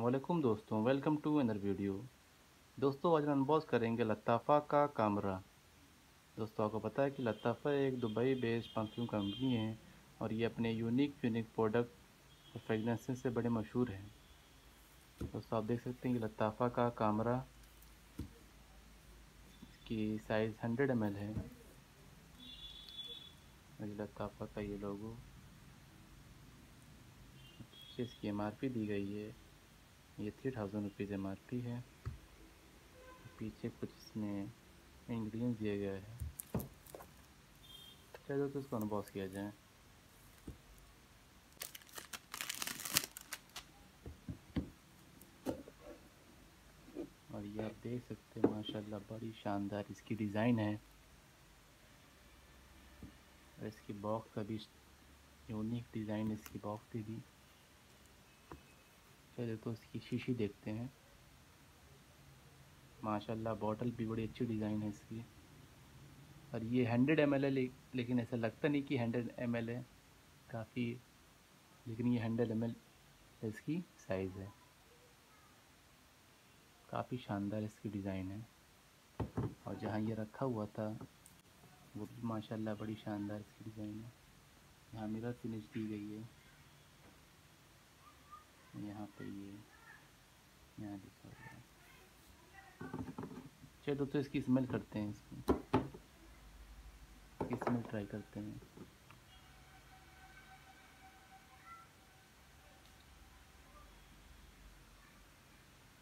वालेकुम दोस्तों, welcome to owner video. दोस्तों, आज अनबॉक्स करेंगे लताफ़ा का कामरा। दोस्तों, आपको पता है कि लताफ़ा एक दुबई बेस्ड परफ्यूम कंपनी है और ये अपने यूनिक यूनिक प्रोडक्ट और फ्रेगनेंसेस से बड़े मशहूर हैं। दोस्तों, आप देख सकते हैं कि लताफ़ा का कामरा की साइज़ हंड्रेड एम है। लताफ़ा का ये लोगो इसकी एमआरपी दी गई है। ये थ्री थाउज़ेंड रुपीज़ एम है। पीछे कुछ इसमें इंग्रेडिएंट्स दिया गया है। चलो तो इसको अनबॉक्स किया जाए। और ये आप देख सकते हैं, माशाल्लाह, बड़ी शानदार इसकी डिज़ाइन है। और इसकी बॉक्स का भी यूनिक डिज़ाइन इसकी बॉक्स की भी। पहले तो इसकी शीशी देखते हैं। माशाल्लाह बॉटल भी बड़ी अच्छी डिज़ाइन है इसकी। और ये हंड्रेड एम है लेकिन ऐसा लगता नहीं कि हंड्रेड एम है। काफ़ी, लेकिन ये हंड्रेड एम इसकी साइज़ है। काफ़ी शानदार इसकी डिज़ाइन है। और जहाँ ये रखा हुआ था, वो भी माशाल्लाह बड़ी शानदार इसकी डिज़ाइन है। यहाँ मिरर फिनिश दी गई है। यहाँ पे ये, यहाँ लिखा हुआ है चलो तो इसकी स्मेल करते हैं इसकी। स्मेल ट्राई करते हैं।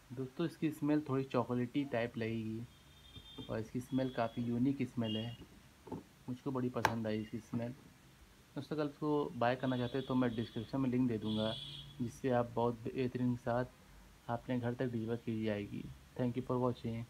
दोस्तों, इसकी स्मेल थोड़ी चॉकलेटी टाइप लगेगी और इसकी स्मेल काफ़ी यूनिक स्मेल है। मुझको बड़ी पसंद आई इसकी स्मेल दोस्तों इसको बाय करना चाहते हैं तो मैं डिस्क्रिप्शन में लिंक दे दूँगा, जिससे आप बहुत बेहतरीन के साथ अपने घर तक डिलीवर की जाएगी। Thank you for watching